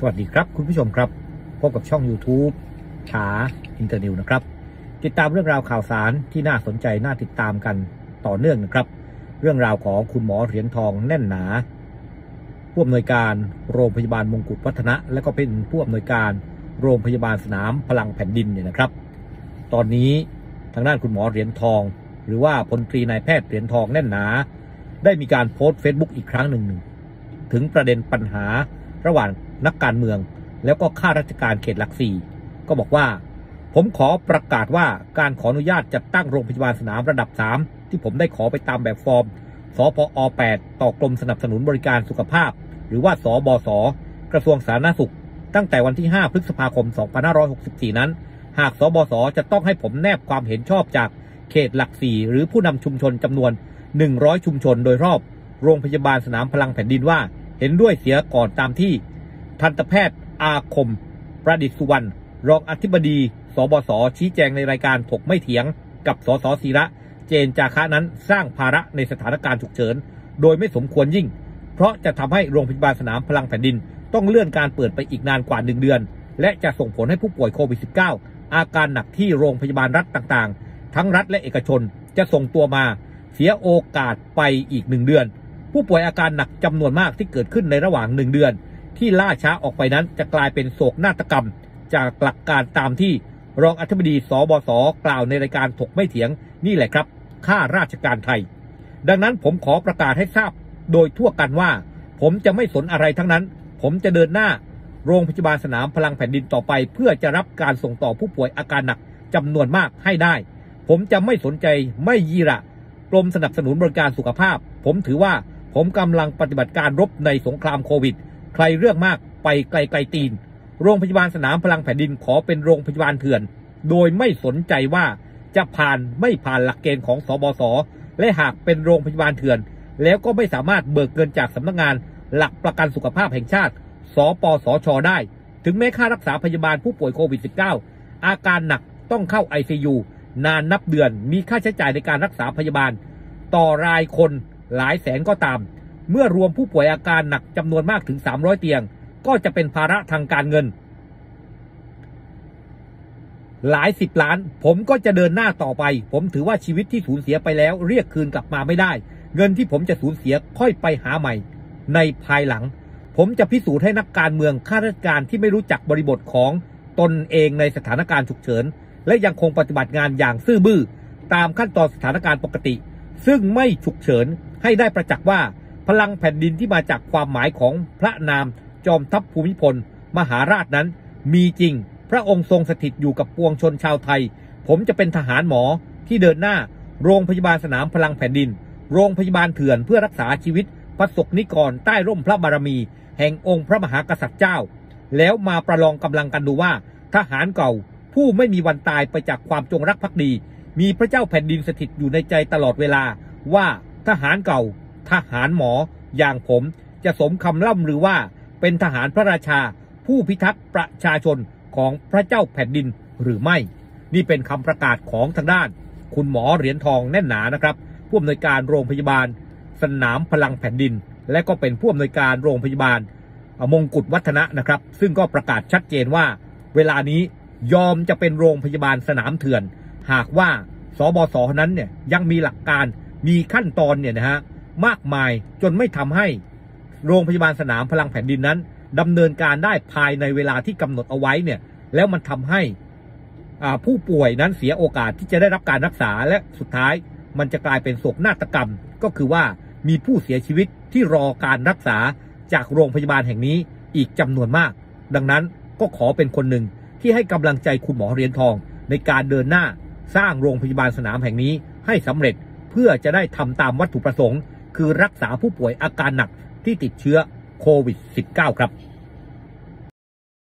สวัสดีครับคุณผู้ชมครับ พบกับช่อง YouTube THA Internews นะครับ ติดตามเรื่องราวข่าวสารที่น่าสนใจน่าติดตามกันต่อเนื่องนะครับ เรื่องราวของคุณหมอเหรียญทองแน่นหนา ผู้อำนวยการโรงพยาบาลมงกุฎวัฒนะ และก็เป็นผู้อำนวยการโรงพยาบาลสนามพลังแผ่นดินเนี่ยนะครับ ตอนนี้ทางด้านคุณหมอเหรียญทอง หรือว่าพลตรีนายแพทย์เหรียญทองแน่นหนา ได้มีการโพสต์เฟซบุ๊กอีกครั้งหนึ่ง ถึงประเด็นปัญหาระหว่าง นักการเมือง แล้วก็ข้าราชการเขตหลักสี่ก็บอกว่า ผมขอประกาศว่าการขออนุญาตจัดตั้งโรงพยาบาลสนามระดับ 3 ที่ผมได้ขอไปตามแบบฟอร์มสพอ 8 ต่อกรมสนับสนุนบริการสุขภาพ หรือว่าสบศกระทรวงสาธารณสุข ตั้งแต่วันที่ 5 พฤษภาคม 2564 นั้น หากสบศจะต้องให้ผมแนบความเห็นชอบจากเขตหลักสี่หรือผู้นำชุมชนจำนวน 100 ชุมชนโดยรอบ โรงพยาบาลสนามพลังแผ่นดินว่า เห็นด้วยเสียก่อนตามที่ ทันตแพทย์อาคม ประดิษฐ์สุวรรณรองอธิบดีสบศชี้แจงในรายการถกไม่เถียง กับสสศิระ เจนจาคะนั้นสร้างภาระในสถานการณ์ฉุกเฉิน โดยไม่สมควรยิ่ง เพราะจะทำให้โรงพยาบาลสนามพลังแผ่นดิน ต้องเลื่อนการเปิดไปอีกนานกว่าหนึ่งเดือน และจะส่งผลให้ผู้ป่วยโควิด -19 อาการหนักที่โรงพยาบาลรัฐต่างๆ ทั้งรัฐและเอกชนจะส่งตัวมา เสียโอกาสไปอีกหนึ่งเดือน ผู้ป่วยอาการหนักจำนวนมากที่เกิดขึ้นในระหว่างหนึ่งเดือน ที่ล่าช้าออกไปนั้นจะกลายเป็นโศกนาฏกรรม จากหลักการตามที่รองอธิบดีสบศกล่าวในรายการถกไม่เถียงนี่แหละครับข้าราชการไทย ดังนั้นผมขอประกาศให้ทราบโดยทั่วกันว่า ผมจะไม่สนอะไรทั้งนั้น ผมจะเดินหน้า โรงพยาบาลสนามพลังแผ่นดินต่อไป เพื่อจะรับการส่งต่อผู้ป่วยอาการหนักจำนวนมากให้ได้ ผมจะไม่สนใจไม่ยีระกรมสนับสนุนบริการสุขภาพ ผมถือว่าผมกำลังปฏิบัติการรบในสงครามโควิด ใครเรื่องมากไปไกลไกลตีน โรงพยาบาลสนามพลังแผ่นดินขอเป็นโรงพยาบาลเถื่อน โดยไม่สนใจว่าจะผ่านไม่ผ่านหลักเกณฑ์ของสบศและหากเป็นโรงพยาบาลเถื่อน แล้วก็ไม่สามารถเบิกเงินจากสำนักงานหลักประกันสุขภาพแห่งชาติ สปสช ได้ ถึงแม้ค่ารักษาพยาบาลผู้ป่วยโควิด -19 อาการหนักต้องเข้า ICU นานนับเดือนมีค่าใช้จ่ายในการรักษาพยาบาล ต่อรายคนหลายแสนก็ตาม เมื่อรวมผู้ป่วยอาการหนักจำนวนมากถึง 300 เตียง ก็จะเป็นภาระทางการเงิน หลายสิบล้าน ผมก็จะเดินหน้าต่อไป ผมถือว่าชีวิตที่สูญเสียไปแล้ว เรียกคืนกลับมาไม่ได้ เงินที่ผมจะสูญเสียค่อยไปหาใหม่ ในภายหลัง ผมจะพิสูจน์ให้นักการเมืองข้าราชการที่ไม่รู้จักบริบทของตนเองในสถานการณ์ฉุกเฉิน และยังคงปฏิบัติงานอย่างซื่อบื้อตามขั้นตอนสถานการณ์ปกติ ซึ่งไม่ฉุกเฉินให้ได้ประจักษ์ว่า พลังแผ่นดินที่มาจากความหมายของพระนามจอมทัพภูมิพล มหาราชนั้น มีจริง พระองค์ทรงสถิตอยู่กับปวงชนชาวไทย ผมจะเป็นทหารหมอที่เดินหน้า โรงพยาบาลสนามพลังแผ่นดิน โรงพยาบาลเถื่อนเพื่อรักษาชีวิตประสบนิกรใต้ร่มพระบารมี แห่งองค์พระมหากษัตริย์เจ้า แล้วมาประลองกำลังกันดูว่า ทหารเก่า ผู้ไม่มีวันตายไปจากความจงรักภักดี มีพระเจ้าแผ่นดินสถิตอยู่ในใจตลอดเวลาว่าทหารเก่า ทหารหมออย่างผมจะสมคำล่ำหรือว่าเป็นทหารพระราชา ผู้พิทักษ์ประชาชนของพระเจ้าแผ่นดินหรือไม่ นี่เป็นคำประกาศของทางด้าน คุณหมอเหรียญทองแน่นหนานะครับ ผู้อำนวยการโรงพยาบาล สนามพลังแผ่นดิน และก็เป็นผู้อำนวยการโรงพยาบาลมงกุฎวัฒนะนะครับ ซึ่งก็ประกาศชัดเจนว่า เวลานี้ยอมจะเป็นโรงพยาบาลสนามเถื่อน หากว่าสบศนั้นเนี่ยยังมีหลักการมีขั้นตอนเนี่ยนะฮะ มากมายจนไม่ทำให้โรงพยาบาลสนามพลังแผ่นดินนั้นดำเนินการได้ภายในเวลาที่กำหนดเอาไว้เนี่ยแล้วมันทำให้ผู้ป่วยนั้นเสียโอกาสที่จะได้รับการรักษาและสุดท้าย มันจะกลายเป็นโศกนาฏกรรม ก็คือว่ามีผู้เสียชีวิตที่รอการรักษาจากโรงพยาบาลแห่งนี้อีกจำนวนมาก ดังนั้นก็ขอเป็นคนหนึ่งที่ให้กำลังใจคุณหมอเหรียญทอง ในการเดินหน้าสร้างโรงพยาบาลสนามแห่งนี้ให้สำเร็จเพื่อจะได้ทำตามวัตถุประสงค์ คือรักษาผู้ป่วยอาการหนักที่ติดเชื้อโควิด -19 ครับ